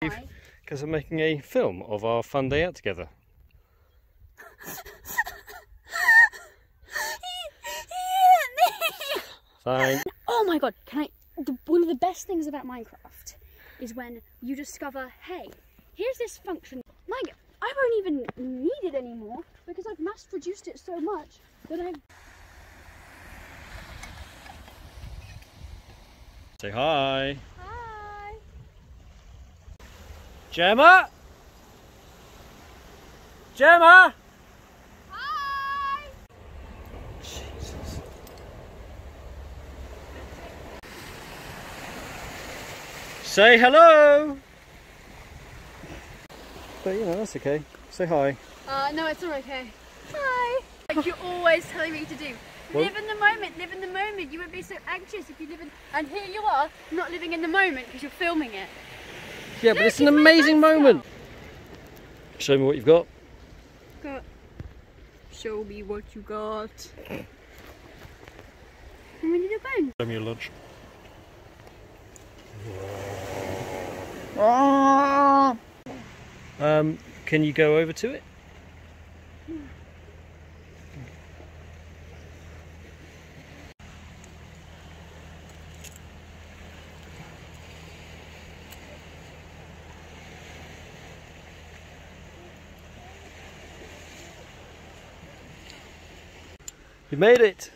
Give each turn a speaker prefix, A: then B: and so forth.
A: Because I'm making a film of our fun day out together. Fine.
B: Oh my god, can I? The, one of the best things about Minecraft is when you discover, hey, here's this function. Like, I won't even need it anymore because I've mass produced it so much that I've.
A: Say. Hi! Gemma? Gemma?
B: Hi!
A: Jesus. Say hello. But you know, that's okay. Say hi.
B: Uh, no, it's not okay. Hi! Like you're always telling me to do. Live in the moment, live in the moment. You would be so anxious if you live in. And here you are, not living in the moment because you're filming it.
A: Yeah, but
B: Look,
A: it's an amazing moment. Show me what you've got.
B: Got. Show me what you got. And we need a bone.
A: Show me your lunch. Um, can you go over to it? We made it!